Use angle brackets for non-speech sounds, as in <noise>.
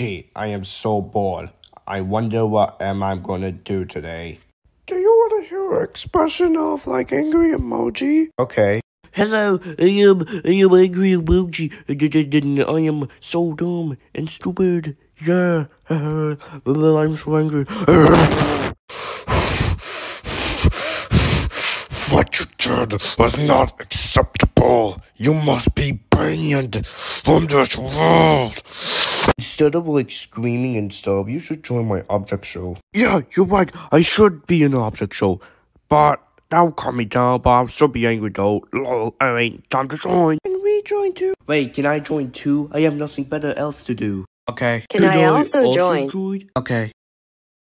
Gee, I am so bored. I wonder what am I gonna do today. Do you want to hear an expression of like angry emoji? Okay. Hello, I am, I am angry emoji. I am so dumb and stupid. Yeah, <laughs> I'm so angry. What you did was not acceptable. You must be banned from this world. Instead of like screaming and stuff, you should join my object show. Yeah, you're right. I should be an object show. But that'll calm me down, but I'll still be angry though. Lol, alright, time to join. Can we join too? Wait, can I join too? I have nothing better else to do. Okay. Can I also join? Okay.